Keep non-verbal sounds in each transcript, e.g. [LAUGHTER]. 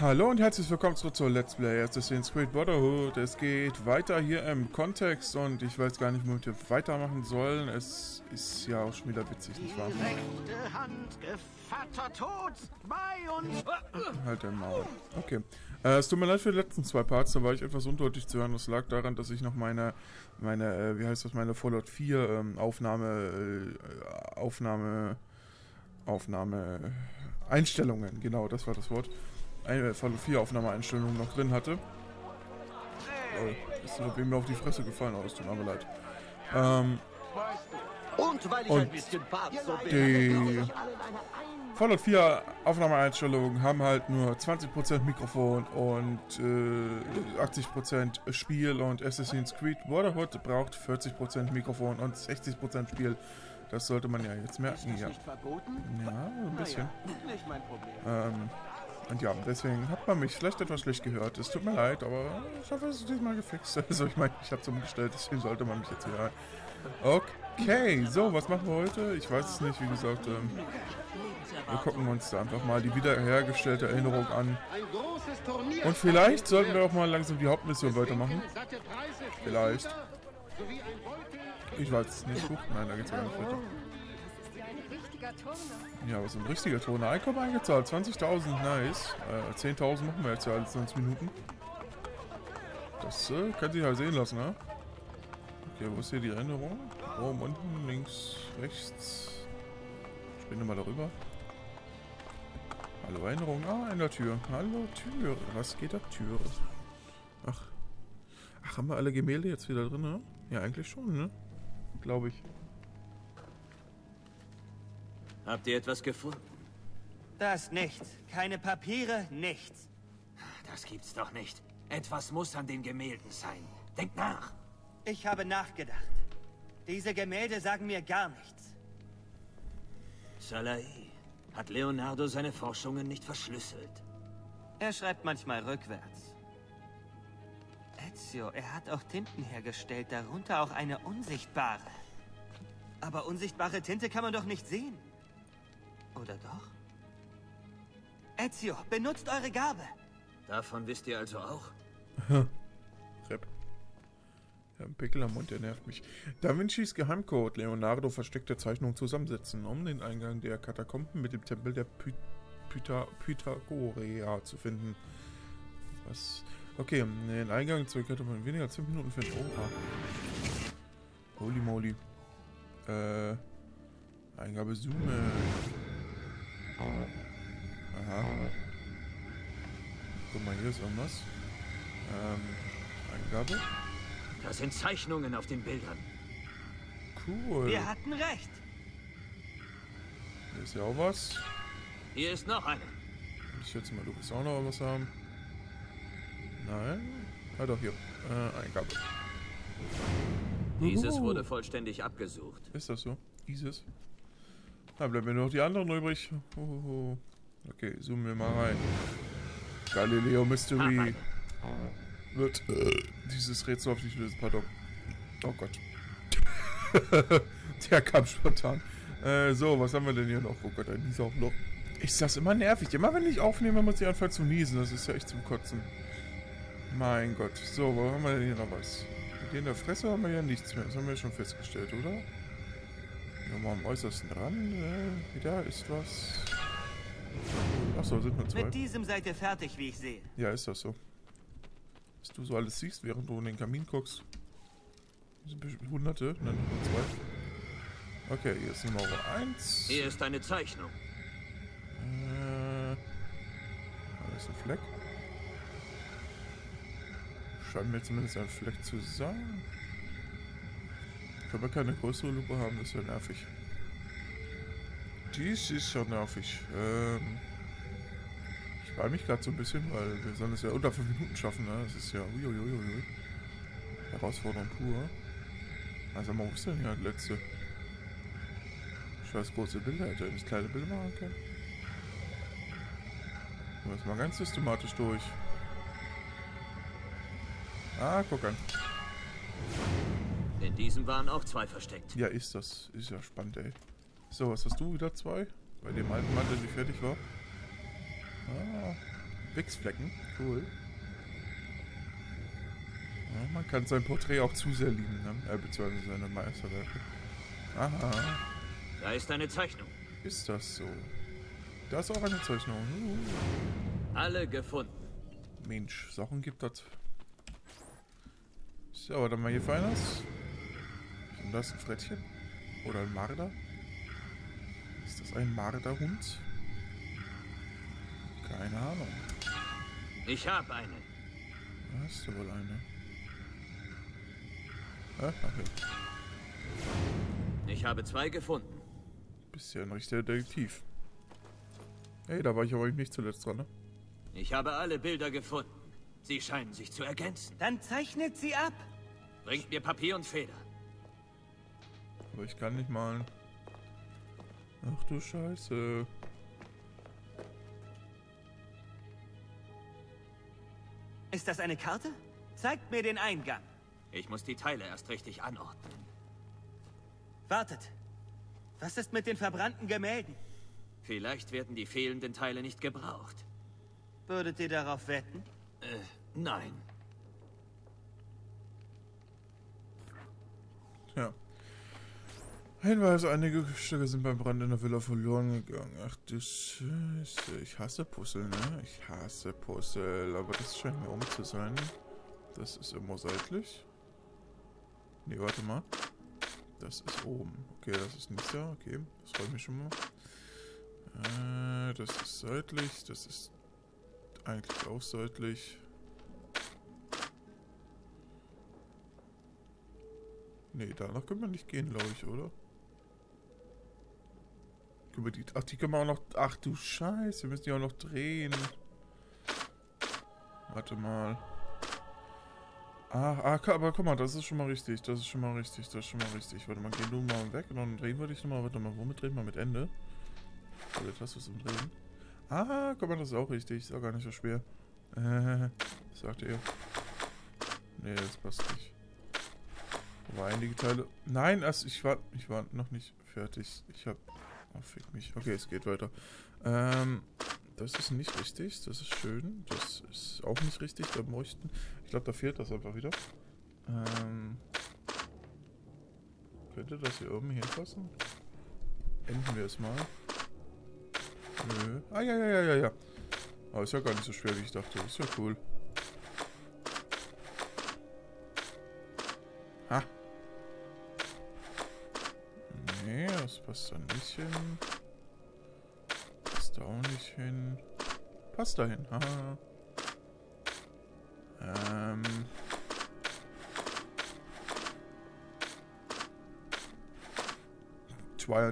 Hallo und herzlich willkommen zurück zur Let's Play Assassin's Creed Brotherhood. Es geht weiter hier im Kontext und ich weiß gar nicht, womit wir weitermachen sollen. Es ist ja auch schon wieder witzig, nicht wahr? Rechte Hand, Gevatter Tod, bei uns. Halt dein Maul. Okay. Äh, es tut mir leid für die letzten zwei Parts, da war ich etwas undeutlich zu hören. Das lag daran, dass ich noch meine, meine, äh, wie heißt das, meine Fallout 4 ähm, Aufnahme, äh, Aufnahme, Aufnahme, Einstellungen, genau, das war das Wort. Fallout 4 Aufnahmeeinstellungen noch drin hatte. Oh, ist mir mir auf die Fresse gefallen, aber es tut mir leid. Ähm, Und weil ich Und ein bisschen so die Fallout 4 Aufnahmeeinstellungen haben halt nur 20% Mikrofon und äh, 80% Spiel und Assassin's Creed Brotherhood braucht 40% Mikrofon und 60% Spiel. Das sollte man ja jetzt merken, ja. Ja, ein bisschen. Ähm, und ja, deswegen hat man mich vielleicht etwas schlecht gehört. Es tut mir leid, aber ich hoffe, es ist diesmal gefixt. [LAUGHS] Also ich meine, ich habe es umgestellt, deswegen sollte man mich jetzt hören. Okay, so, was machen wir heute? Ich weiß es nicht, wie gesagt. Ähm, wir gucken uns da einfach mal die wiederhergestellte Erinnerung an. Und vielleicht sollten wir auch mal langsam die Hauptmission weitermachen. Vielleicht. Ich weiß es nicht. Huch, nein, da geht's ja nicht weiter. Ja, was ein richtiger Ton. Einkommen eingezahlt. 20.000, nice. Äh, 10.000 machen wir jetzt ja alle 20 Minuten. Das äh, kann sich halt sehen lassen, ne? Okay, wo ist hier die Erinnerung? Oben, unten, links, rechts. Ich bin mal darüber. Hallo Erinnerung. Ah, in der Tür. Hallo Tür. Was geht ab Tür? Ach. Ach, haben wir alle Gemälde jetzt wieder drin, ne? Ja, eigentlich schon, ne? Glaube ich. Habt ihr etwas gefunden? Das nichts. Keine Papiere, nichts. Das gibt's doch nicht. Etwas muss an den Gemälden sein. Denkt nach. Ich habe nachgedacht. Diese Gemälde sagen mir gar nichts. Salai, hat Leonardo seine Forschungen nicht verschlüsselt? Er schreibt manchmal rückwärts. Ezio, er hat auch Tinten hergestellt, darunter auch eine unsichtbare. Aber unsichtbare Tinte kann man doch nicht sehen. Oder doch? Ezio, benutzt eure Gabe. Davon wisst ihr also auch? Rep. Ja, ein Pickel am Mund, der nervt mich. Da Vincis Geheimcode Leonardo versteckte Zeichnung zusammensetzen, um den Eingang der Katakomben mit dem Tempel der Py Pytha Pythagorea zu finden. Was? Okay, den Eingang zur Katakomben weniger als 5 Minuten finden. Oha. Holy moly. Äh. Eingabe Zoome. Guck mal, hier ist irgendwas. Ähm. Eingabe. Da sind Zeichnungen auf den Bildern. Cool. Wir hatten recht. Hier ist ja auch was. Hier ist noch eine. Ich schätze mal, du willst auch noch was haben. Nein? Ah doch, hier. Äh, Eingabe. Dieses wurde vollständig abgesucht. Ist das so? ISIS? Da bleiben mir noch die anderen übrig. Uhuhu. Okay, zoomen wir mal rein. Galileo Mystery. Wird äh, dieses Rätsel auf nicht lösen. Pardon. Oh Gott. [LAUGHS] Der kam spontan. Äh, so, was haben wir denn hier noch? Oh Gott, ein Nieser auch noch. Ist das immer nervig? Immer wenn ich aufnehme, muss ich anfangen zu niesen. Das ist ja echt zum Kotzen. Mein Gott. So, wo haben wir denn hier noch was? Mit dir in der Fresse haben wir ja nichts mehr. Das haben wir schon festgestellt, oder? Ja, mal am äußersten Rand. Äh, da ist was. Achso, sind nur zwei. Mit diesem seid ihr fertig, wie ich sehe. Ja, ist das so. Was du so alles siehst, während du in den Kamin guckst. Das sind bestimmt hunderte, nein, nur zwei. Okay, hier ist Nummer 1. Hier ist eine Zeichnung. Äh, da ist ein Fleck. Scheint mir zumindest ein Fleck zu sein. Können wir keine größere Lupe haben, das wäre nervig. Dies ist schon nervig. Ähm, ich freue mich gerade so ein bisschen, weil wir sollen es ja unter 5 Minuten schaffen. Ne? Das ist ja uiuiuiui. Herausforderung pur. Also mal, wo ist denn hier das letzte? Ich weiß, große Bilder hätte ich kleine Bilder machen können. Gehen wir jetzt mal ganz systematisch durch. Ah, guck an. In diesem waren auch zwei versteckt. Ja, ist das. Ist ja spannend, ey. So, was hast du wieder zwei? Bei dem alten Mann, der nicht fertig war. Ah. Wichsflecken. Cool. Ja, man kann sein Porträt auch zu sehr lieben, ne? Äh, beziehungsweise seine Meisterwerke. Aha. Da ist eine Zeichnung. Ist das so? Da ist auch eine Zeichnung. Uh. Alle gefunden. Mensch, Sachen gibt das. So, warte mal hier feines. Ist denn das ein Frettchen? Oder ein Marder? Ist das ein Marderhund? Keine Ahnung. Ich habe eine. Da ist da wohl eine. Ah, okay. Ich habe zwei gefunden. Bist ja ein richtiger Detektiv. Ey, da war ich aber nicht zuletzt dran, ne? Ich habe alle Bilder gefunden. Sie scheinen sich zu ergänzen. Dann zeichnet sie ab. Bringt mir Papier und Feder. Aber ich kann nicht malen. Ach du Scheiße. Ist das eine Karte? Zeigt mir den Eingang. Ich muss die Teile erst richtig anordnen. Wartet. Was ist mit den verbrannten Gemälden? Vielleicht werden die fehlenden Teile nicht gebraucht. Würdet ihr darauf wetten? Äh, nein. Ja. Hinweis, einige Stücke sind beim Brand in der Villa verloren gegangen. Ach du Scheiße. Ich hasse Puzzle, ne? Ich hasse Puzzle. Aber das scheint mir um zu sein. Das ist immer seitlich. Nee, warte mal. Das ist oben. Okay, das ist nicht so. Okay, das freut mich schon mal. Äh, das ist seitlich. Das ist eigentlich auch seitlich. Nee, danach können wir nicht gehen, glaube ich, oder? Wir die, ach, die können wir auch noch... Ach du Scheiße, wir müssen die auch noch drehen. Warte mal. Ah, ah, aber guck mal, das ist schon mal richtig. Das ist schon mal richtig. Das ist schon mal richtig. Warte mal, geh du mal weg und dann drehen wir dich nochmal. Warte mal, womit drehen wir? Mit Ende? Oder etwas was zum Drehen? Ah, guck mal, das ist auch richtig. Ist auch gar nicht so schwer. Äh, was [LAUGHS] sagt ihr? Nee, das passt nicht. Aber einige Teile... Nein, erst, ich war, ich war noch nicht fertig. Ich hab... Oh, fick mich. Okay, es geht weiter. Ähm, das ist nicht richtig. Das ist schön. Das ist auch nicht richtig. Da bräuchten... Ich glaube, da fehlt das einfach wieder. Ähm... Könnte das hier oben hinpassen? Enden wir es mal. Nö. Ah, ja, ja, ja, ja, ja. Aber ist ja gar nicht so schwer, wie ich dachte. Ist ja cool. Das passt da nicht hin. Passt da auch nicht hin. Passt da hin. [LAUGHS] Haha. Ähm.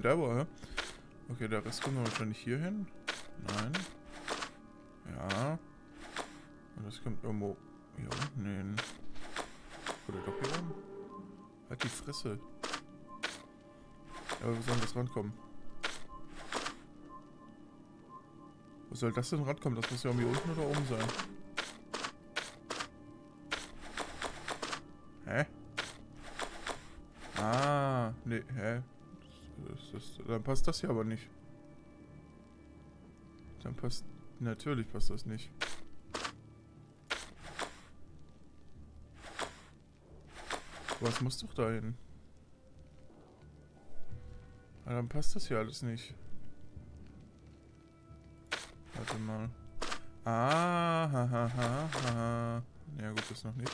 Error, hä? Okay, der Rest kommt wahrscheinlich hier hin. Nein. Ja. Und das kommt irgendwo hier unten hin. Oder doch hier oben? Halt die Fresse. Aber wo soll das rankommen? Wo soll das denn rankommen? Das muss ja irgendwie unten oder oben sein. Hä? Ah, nee, hä? Das, das, das, dann passt das hier aber nicht. Dann passt... Natürlich passt das nicht. Was muss doch da hin? Ah, dann passt das hier alles nicht. Warte mal. Ah, ha, ha, ha, ha. Ja gut, das noch nicht.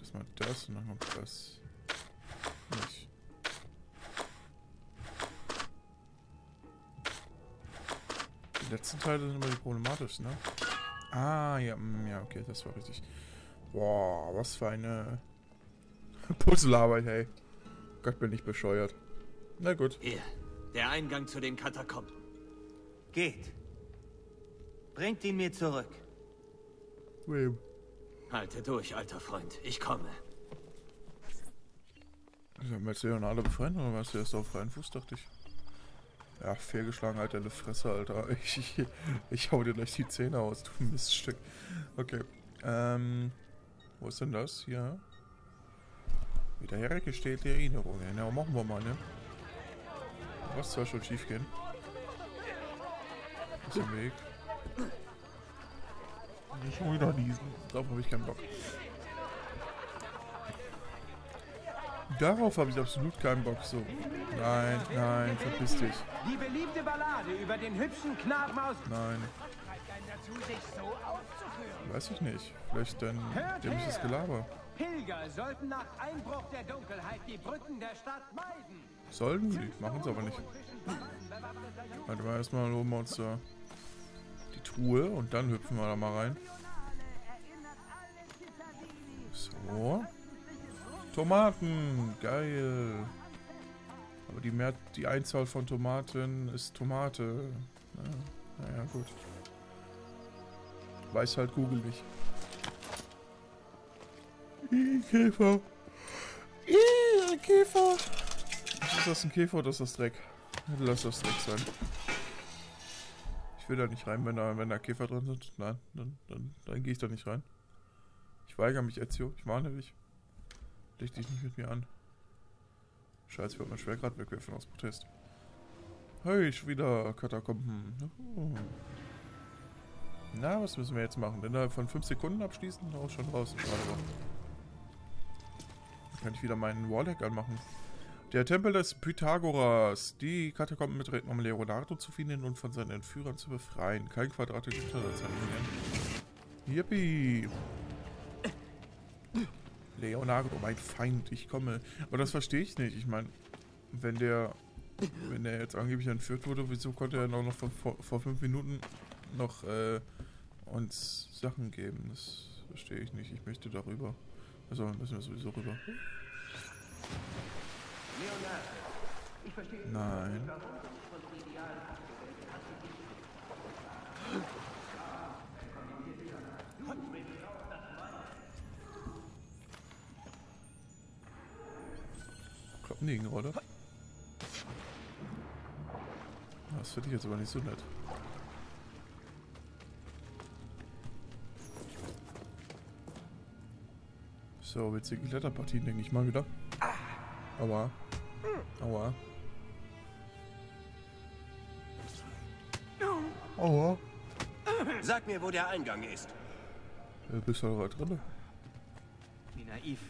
Das mal das und dann kommt das. Nicht. Die letzten Teile sind immer die problematischsten, ne? Ah, ja, mm, ja, okay, das war richtig. Boah, was für eine [LAUGHS] Puzzlearbeit, hey. Gott, bin ich bescheuert. Na gut. Hier, der Eingang zu den Katakomben. Geht. Bringt ihn mir zurück. Wem? Halte durch, alter Freund. Ich komme. Haben wir jetzt Leonardo befreien oder warst du erst auf freien Fuß, dachte ich. Ja, fehlgeschlagen, Alter, eine Fresse, Alter. Ich, [LAUGHS] ich, ich hau dir gleich die Zähne aus, du Miststück. Okay. Ähm. Wo ist denn das? Hier. Wiederhergestellte Erinnerung. Ja, na, machen wir mal, ne? Was soll schon schief gehen? Ist im Weg. Nicht schon wieder diesen. Darauf habe ich keinen Bock. Darauf habe ich absolut keinen Bock. So. Nein, nein, verpiss dich. Die beliebte Ballade über den hübschen Knaben aus... Nein, weiß ich nicht. Vielleicht dann dämliches Gelaber. Pilger sollten nach Einbruch der Dunkelheit die Brücken der Stadt meiden. Sollen sie, machen sie aber nicht. Warte mal, erstmal loben wir uns da die Truhe und dann hüpfen wir da mal rein. So. Tomaten, geil. Aber die, Mehr die Einzahl von Tomaten ist Tomate. Ja, naja, gut. Weiß halt Google nicht. Käfer. Käfer. Ist das ein Käfer oder ist das Dreck? Lass das Dreck sein. Ich will da nicht rein, wenn da, wenn da Käfer drin sind. Nein, dann, dann, dann gehe ich da nicht rein. Ich weigere mich, Ezio. Ich warne dich. Leg dich nicht mit mir an. Scheiße, ich wollte mein Schwergrad wegwerfen aus Protest. Hey, schon wieder Katakomben. Na, was müssen wir jetzt machen? Innerhalb von 5 Sekunden abschließen? Auch schon draußen. Schade. Dann kann ich wieder meinen Warlock anmachen. Der Tempel des Pythagoras. Die Katakomben mit um Leonardo zu finden und von seinen Entführern zu befreien. Kein Quadrate gibt es Yippie! Leonardo, mein Feind, ich komme. Aber das verstehe ich nicht. Ich meine, wenn der, wenn der jetzt angeblich entführt wurde, wieso konnte er noch, noch vor, vor fünf Minuten noch äh, uns Sachen geben? Das verstehe ich nicht. Ich möchte darüber. Also müssen wir sowieso rüber. Nein. Kloppen oder? Das finde ich jetzt aber nicht so nett. So, witzige Kletterpartien, denke ich mal wieder. Aua. Aua. Aua. Sag mir, wo der Eingang ist. Du bist doch drin. Wie naiv.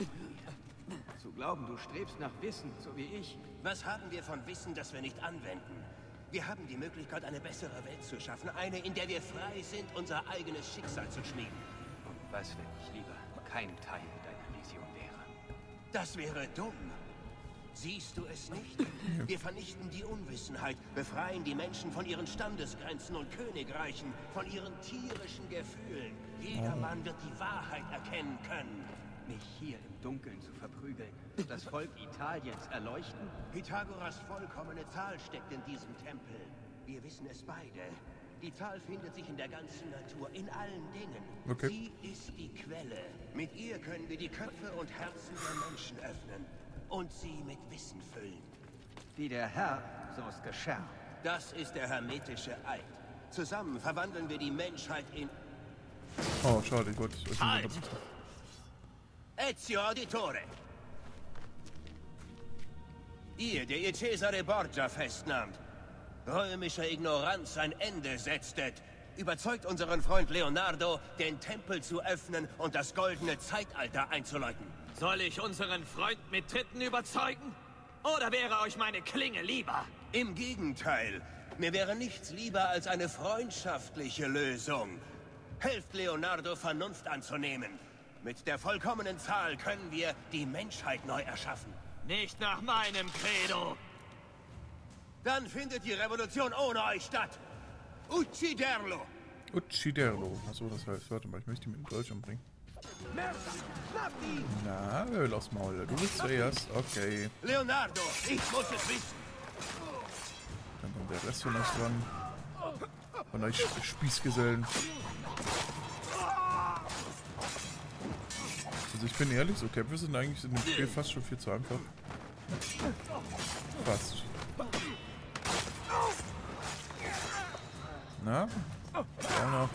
Zu glauben, du strebst nach Wissen, so wie ich. Was haben wir von Wissen, das wir nicht anwenden? Wir haben die Möglichkeit, eine bessere Welt zu schaffen. Eine, in der wir frei sind, unser eigenes Schicksal zu schmieden. Und was, wenn ich lieber kein Teil deiner Vision wäre? Das wäre dumm. Siehst du es nicht? Wir vernichten die Unwissenheit, befreien die Menschen von ihren Standesgrenzen und Königreichen, von ihren tierischen Gefühlen. Jedermann wird die Wahrheit erkennen können. Mich hier im Dunkeln zu verprügeln, das Volk Italiens erleuchten? Pythagoras vollkommene Zahl steckt in diesem Tempel. Wir wissen es beide. Die Zahl findet sich in der ganzen Natur, in allen Dingen. Okay. Sie ist die Quelle. Mit ihr können wir die Köpfe und Herzen der Menschen öffnen und sie mit Wissen füllen. Wie der Herr, so ist geschah. Das ist der hermetische Eid. Zusammen verwandeln wir die Menschheit in... Oh, schade, ich nicht Halt! Ezio Auditore! Ihr, der ihr Cesare Borgia festnahmt, römischer Ignoranz ein Ende setztet, überzeugt unseren Freund Leonardo, den Tempel zu öffnen und das goldene Zeitalter einzuläuten. Soll ich unseren Freund mit Tritten überzeugen? Oder wäre euch meine Klinge lieber? Im Gegenteil, mir wäre nichts lieber als eine freundschaftliche Lösung. Helft Leonardo, Vernunft anzunehmen. Mit der vollkommenen Zahl können wir die Menschheit neu erschaffen. Nicht nach meinem Credo. Dann findet die Revolution ohne euch statt. Ucciderlo! Ucciderlo. Achso, das heißt, warte mal, ich möchte ihn mit dem Dolch umbringen. Na, Öl aufs Maul. Du bist zuerst. Okay. Leonardo, ich muss es wissen. Dann kommt der Rest von uns dran. Von euch Spießgesellen. Also ich bin ehrlich, so Kämpfe sind eigentlich in dem Spiel fast schon viel zu einfach. Fast. Na? Ja, noch.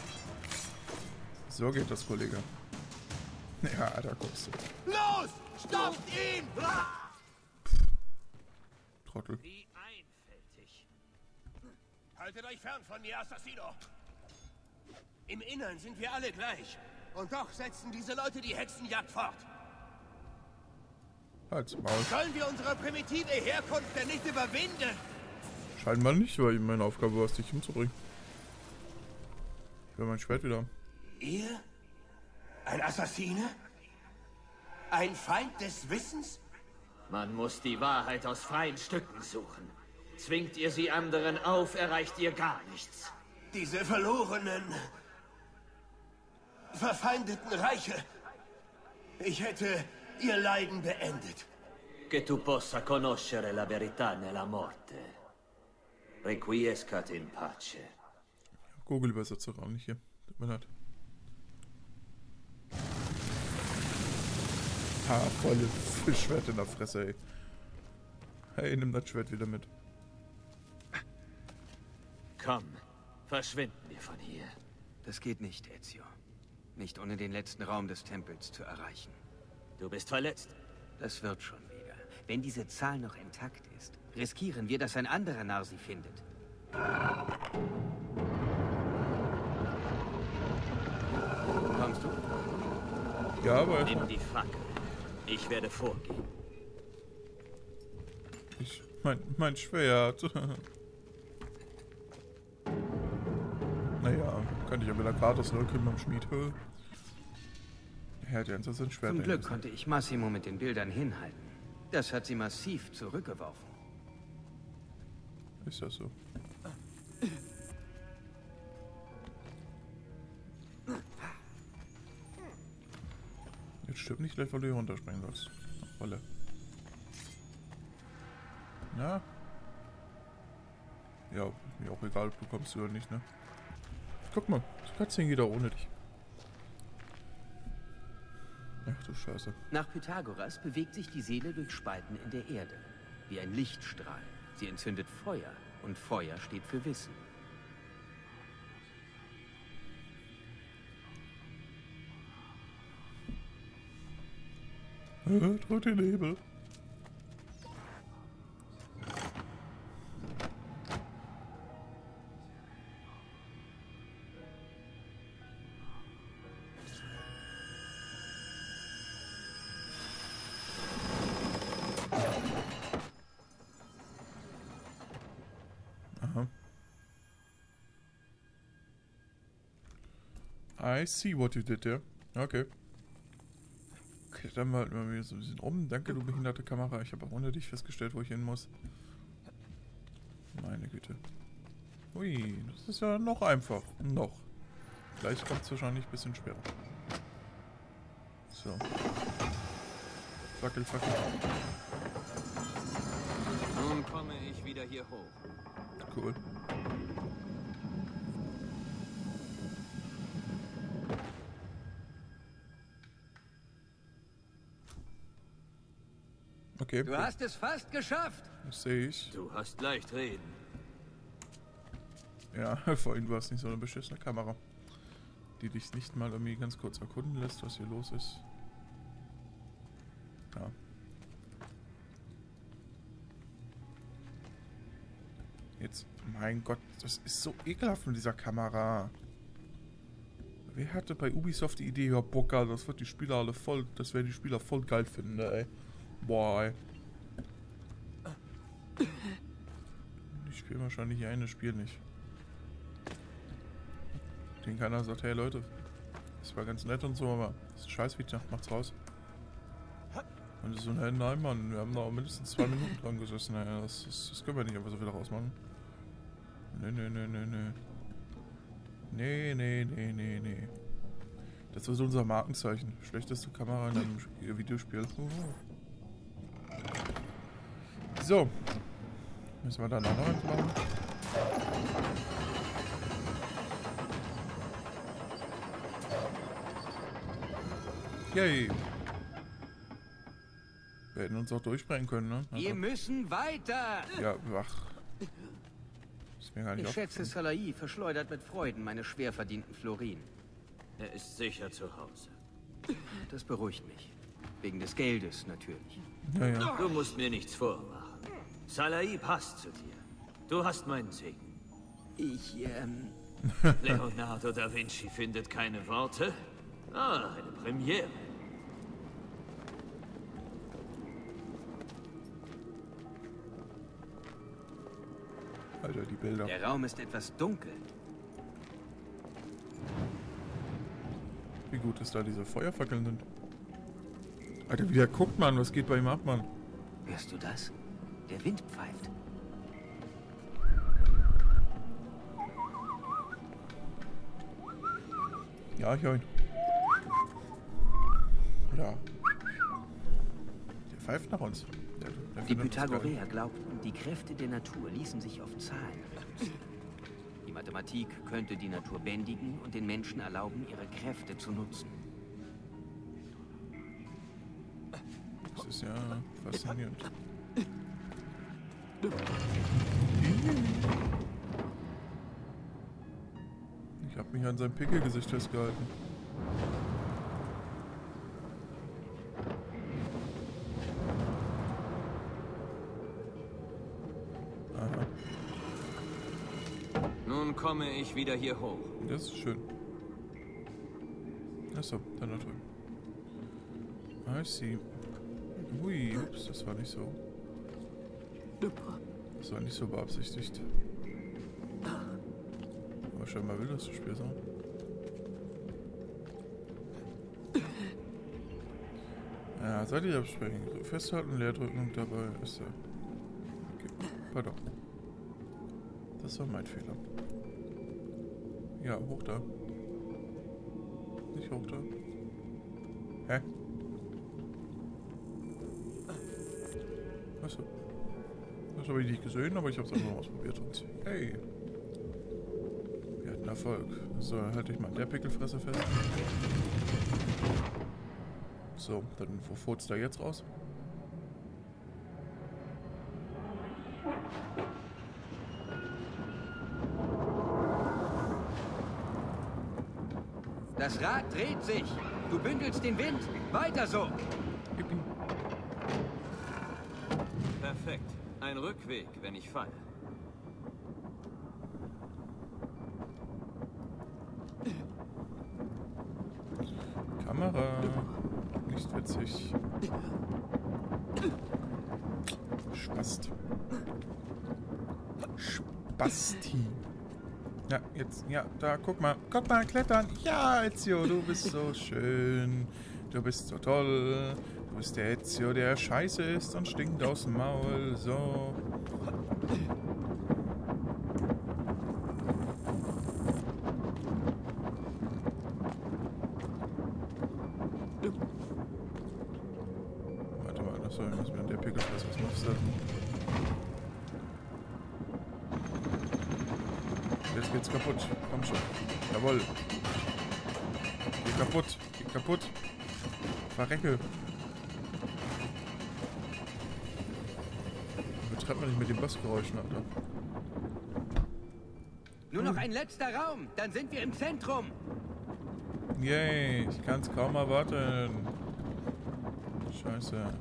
So geht das, Kollege. Ja, da guckst du. Los! Stoppt ihn! Trottel. Wie einfältig. Haltet euch fern von mir, Assassino! Im Innern sind wir alle gleich. Und doch setzen diese Leute die Hexenjagd fort. Halt's Maul. Sollen wir unsere primitive Herkunft denn nicht überwinden? Scheinbar nicht, weil meine Aufgabe war es, dich umzubringen. Ich will mein Schwert wieder. Ihr? Ein Assassine? Ein Feind des Wissens? Man muss die Wahrheit aus freien Stücken suchen. Zwingt ihr sie anderen auf, erreicht ihr gar nichts. Diese verlorenen, verfeindeten Reiche. Ich hätte ihr Leiden beendet. Che tu possa conoscere la verità nella morte. Requiescat in pace. Google-Übersetzer auch nicht hier. Tut mir leid. Ha, volle Fischschwert in der Fresse, ey. Hey, nimm das Schwert wieder mit. Komm, verschwinden wir von hier. Das geht nicht, Ezio. Nicht ohne den letzten Raum des Tempels zu erreichen. Du bist verletzt. Das wird schon wieder. Wenn diese Zahl noch intakt ist, riskieren wir, dass ein anderer Narr sie findet. Kommst du? Ja, aber Nimm die Fackel. Ich werde vorgehen. ich, mein, mein Schwert. [LAUGHS] naja, kann ich ja mit der Kratos nur kümmern am Schmied. hä? Er hat ja sein Schwert. Zum Glück konnte ich Massimo mit den Bildern hinhalten. Das hat sie massiv zurückgeworfen. Ist das so? Jetzt stirb nicht gleich, weil du hier runterspringen sollst. Wolle. Na? Ja, mir auch egal, ob du kommst oder nicht, ne? Guck mal, das Katzchen geht auch ohne dich. Ach du Scheiße. Nach Pythagoras bewegt sich die Seele durch Spalten in der Erde. Wie ein Lichtstrahl. Sie entzündet Feuer. Und Feuer steht für Wissen. Nebel. I see what you did there. Okay. Dann mal wieder so ein bisschen um. Danke, du behinderte Kamera. Ich habe auch ohne dich festgestellt, wo ich hin muss. Meine Güte. Ui, das ist ja noch einfach. Noch. Gleich kommt es wahrscheinlich ein bisschen schwerer. So. Fackel, Fackel. Nun komme ich wieder hier hoch. Cool. Okay, Du hast es fast geschafft. das sehe ich. Du hast leicht reden. Ja, [LAUGHS] vorhin war es nicht so eine beschissene Kamera. Die dich nicht mal irgendwie ganz kurz erkunden lässt, was hier los ist. Ja. Jetzt, mein Gott, das ist so ekelhaft mit dieser Kamera. Wer hatte bei Ubisoft die Idee, ja Bocker, das wird die Spieler alle voll, das werden die Spieler voll geil finden, ey. Boah, ey. Die spielen wahrscheinlich hier eine Spiel nicht. Den keiner sagt, hey Leute, das war ganz nett und so, aber das ist ein Scheißfeature, macht's raus. Und das ist so, hey, nein Mann, wir haben da auch mindestens zwei Minuten dran gesessen, naja, das, das, das können wir nicht einfach so wieder rausmachen. Nee, nee, nee, nee, nee. Nee, nee, nee, nee, nee. Das war so unser Markenzeichen. Schlechteste Kamera in einem Videospiel. So. Müssen wir dann auch noch eins machen? Yay. Wir hätten uns auch durchbrechen können, ne? Wir müssen weiter. Ja, wach. Ist mir gar nicht Ich schätze. Salai verschleudert mit Freuden meine schwer verdienten Florin. Er ist sicher zu Hause. Das beruhigt mich. Wegen des Geldes natürlich. Ja, ja. Du musst mir nichts vormachen. Salai passt zu dir. Du hast meinen Segen. Ich, ähm, [LAUGHS] [LAUGHS] Leonardo da Vinci findet keine Worte? Ah, eine Premiere. Alter, die Bilder. Der Raum ist etwas dunkel. Wie gut, dass da diese Feuerfackeln sind. Alter, wie der guckt, Mann. Was geht bei ihm ab, Mann? Hörst du das? Der Wind pfeift. Ja, ich höre ihn. Ja. Der pfeift nach uns. Der, der Die. Pythagoreer glaubten, die Kräfte der Natur ließen sich auf Zahlen reduzieren. Die Mathematik könnte die Natur bändigen und den Menschen erlauben, ihre Kräfte zu nutzen. Das ist ja faszinierend. Ich habe mich an seinem Pickelgesicht festgehalten. Aha, Nun komme ich wieder hier hoch. das ist schön. Achso, dann da drüben. I see. Ui, ups, das war nicht so. Das war nicht so beabsichtigt. Aber scheinbar will das das Spiel so. Ja, seid ihr absprechen. Festhalten, leer drücken und dabei ist er. Okay, pardon. Das war mein Fehler. Ja, hoch da. Nicht hoch da. Hä? Achso. Das habe ich nicht gesehen, aber ich habe es einfach mal ausprobiert und hey. Wir hatten Erfolg. So, halte ich mal an der Pickelfresse fest. So, dann wo furzt er jetzt raus? Das Rad dreht sich. Du bündelst den Wind. Weiter so. Yippie. Perfekt. Ein Rückweg, wenn ich falle. Kamera. Nicht witzig. Spast. Spasti. Ja, jetzt, ja, da, guck mal. Guck mal, klettern. Ja, Ezio, du bist so schön. Du bist so toll. Du bist der Ezio, der scheiße ist und stinkt aus dem Maul. So. Nur noch ein letzter Raum. Dann sind wir im Zentrum. Yay, ich kann's kaum erwarten. Scheiße.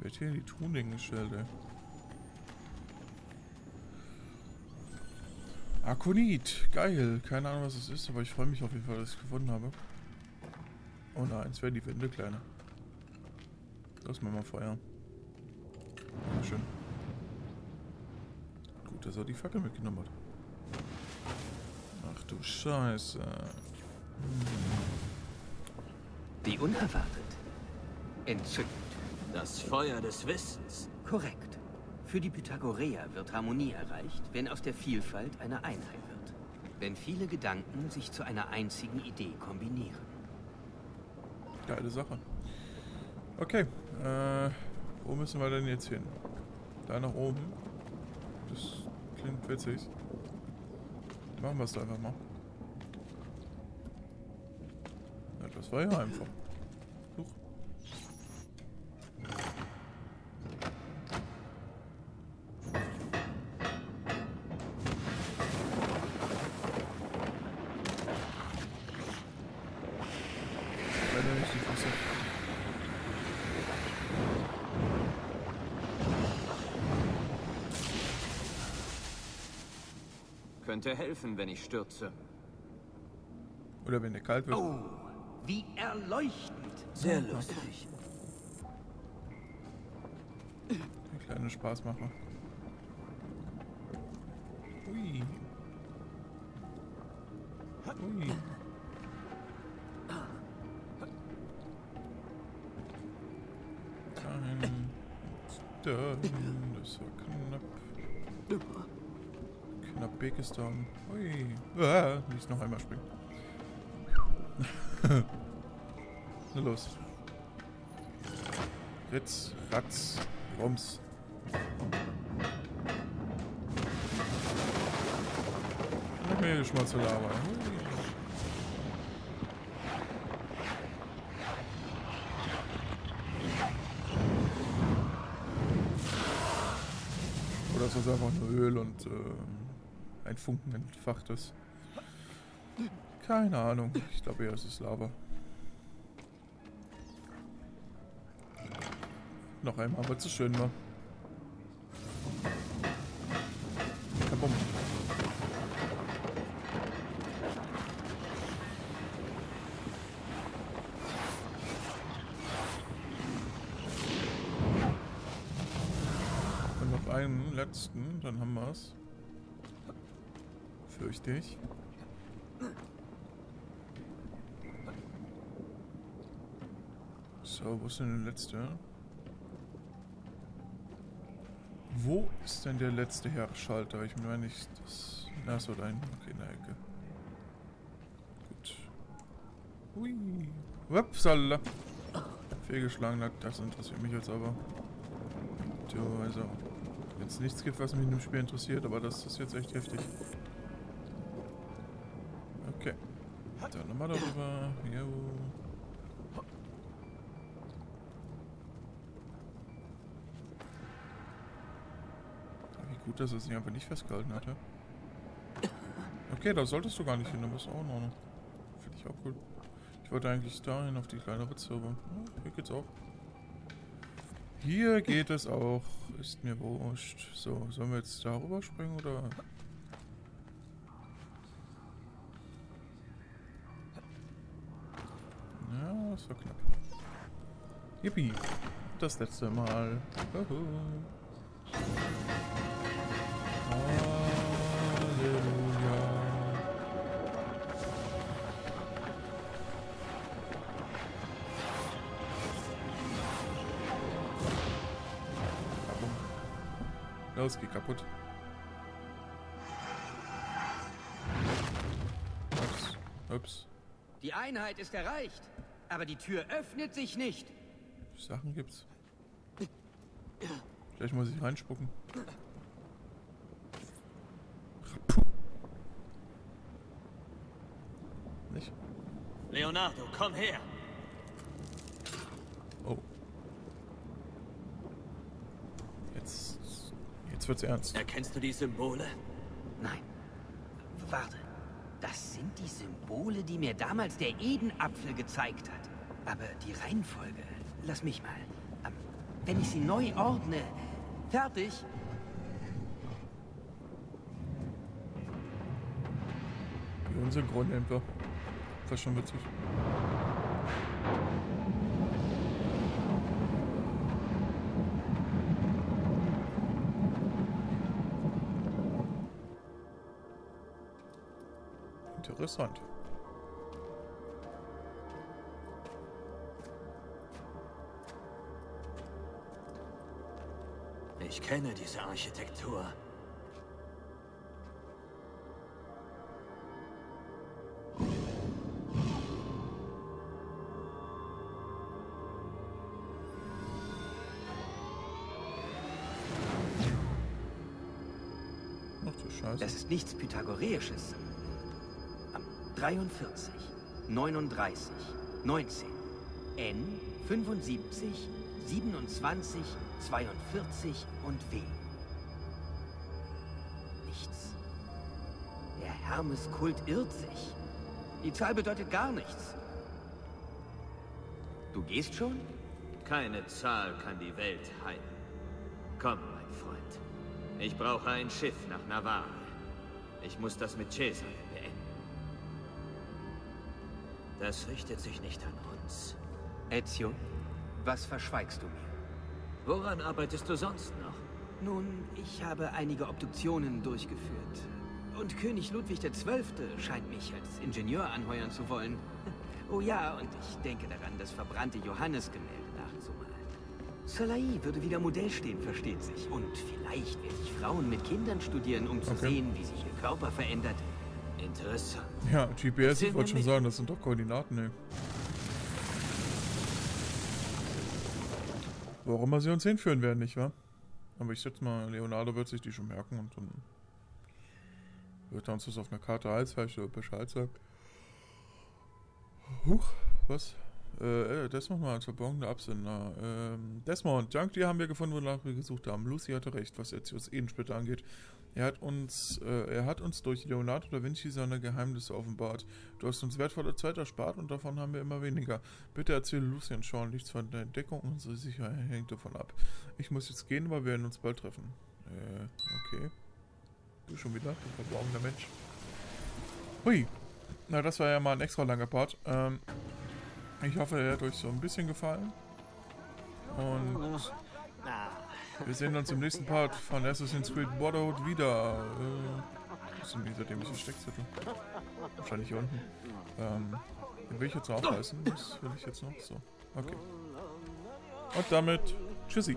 Wird hier die ey. Akonit, geil. Keine Ahnung, was es ist, aber ich freue mich auf jeden Fall, dass ich es gefunden habe. Oh nein, es werden die Wände kleiner. Lass mal mal Feuer. Ja, schön. Gut, dass er die Fackel mitgenommen hat. Ach du Scheiße. Wie unerwartet. Entzückend. Das Feuer des Wissens. Korrekt. Für die Pythagoreer wird Harmonie erreicht, wenn aus der Vielfalt eine Einheit wird. Wenn viele Gedanken sich zu einer einzigen Idee kombinieren. Geile Sache. Okay, äh, wo müssen wir denn jetzt hin? Da nach oben. Das klingt witzig. Machen wir es einfach mal. Ja, das war ja einfach. Huch. Leider nicht die Füße. Könnte helfen, wenn ich stürze. Oder wenn dir kalt wird. Oh, wie erleuchtend. Sehr lustig. Ein kleiner Spaßmacher. Ui. Ui. Dann. Das war knapp. Knapp Bekistan. Ui. Ah, nicht noch einmal springen. [LAUGHS] Na los. Ritz, Ratz, Rums. Noch mehr Schmatze Lava. Hui. Oder ist das einfach nur Öl und äh, ein Funken entfacht ist? Keine Ahnung. Ich glaube eher, es ist Lava. Noch einmal, weil es so schön war. Kabum. Und noch einen letzten, dann haben wir es. Fürchte ich. So, wo ist denn der letzte? Wo ist denn der letzte Herzschalter? Ich meine nicht das. Na, so da hinten. Okay, in der Ecke. Gut. Hui. Upsala. Fehlgeschlagen, das interessiert mich jetzt aber. Tja, also. Wenn es nichts gibt, was mich in dem Spiel interessiert, aber das ist jetzt echt heftig. Dann nochmal darüber. Jo. Wie gut, dass er sich einfach nicht festgehalten hatte. Okay, da solltest du gar nicht hin, bist du auch in Ordnung. Finde ich auch cool. Ich wollte eigentlich dahin auf die kleine Ritze, aber ja, hier geht's auch. Hier geht es auch. Ist mir wurscht. So, sollen wir jetzt darüber springen oder? Das war knapp. Yippie. Das letzte Mal. Warum? Los, geh kaputt. Ups. Ups. Die Einheit ist erreicht, aber die Tür öffnet sich nicht. Sachen gibt's. Vielleicht muss ich reinspucken. Nicht? Leonardo, komm her! Oh. Jetzt. Jetzt wird's ernst. Erkennst du die Symbole? Nein. Warte. Das sind die Symbole, die mir damals der Edenapfel gezeigt hat. Aber die Reihenfolge, lass mich mal. Ähm, Wenn ich sie neu ordne. Fertig. Wie unser Grundämter. Das ist schon witzig. Interessant. Kenne diese Architektur. Ach du Scheiße. Das ist nichts Pythagoreisches. Am 43, 39, 19, N, 75, 27, 42 und W. Nichts. Der Hermeskult irrt sich. Die Zahl bedeutet gar nichts. Du gehst schon? Keine Zahl kann die Welt heilen. Komm, mein Freund. Ich brauche ein Schiff nach Navarre. Ich muss das mit Cesare beenden. Das richtet sich nicht an uns. Ezio, was verschweigst du mir? Woran arbeitest du sonst noch? Nun, ich habe einige Obduktionen durchgeführt. Und König Ludwig XII. scheint mich als Ingenieur anheuern zu wollen. [LAUGHS] Oh ja, und ich denke daran, das verbrannte Johannesgemälde nachzumalen. Salai würde wieder Modell stehen, versteht sich. Und vielleicht werde ich Frauen mit Kindern studieren, um zu Okay. sehen, wie sich ihr Körper verändert. Interessant. Ja, GPS, ich wollte schon sagen, das sind doch Koordinaten, ey. Wo auch immer sie uns hinführen werden, nicht wahr? Aber ich schätze mal, Leonardo wird sich die schon merken und dann wird er uns das auf einer Karte Halsfleisch Bescheid sagt. Huch, was? Äh, äh, Desmond mal als verborgener Absender. Ähm, Desmond, dank dir haben wir gefunden, wonach wir gesucht haben. Lucy hatte recht, was Ezios Edensplitter angeht. Er hat uns, äh, er hat uns durch Leonardo da Vinci seine Geheimnisse offenbart. Du hast uns wertvolle Zeit erspart und davon haben wir immer weniger. Bitte erzähle Lucy und Sean nichts von der Entdeckung, unsere Sicherheit hängt davon ab. Ich muss jetzt gehen, aber wir werden uns bald treffen. Äh, okay. Du schon wieder, du verborgener Mensch. Hui. Na, das war ja mal ein extra langer Part. Ähm, ich hoffe, er hat euch so ein bisschen gefallen. Und wir sehen uns im nächsten Part von Assassin's Creed Brotherhood wieder. Äh, ist denn dieser dämliche Steckzettel? Wahrscheinlich hier unten. Ähm, den will ich jetzt noch aufreißen. Das will ich jetzt noch. So. Okay. Und damit, tschüssi.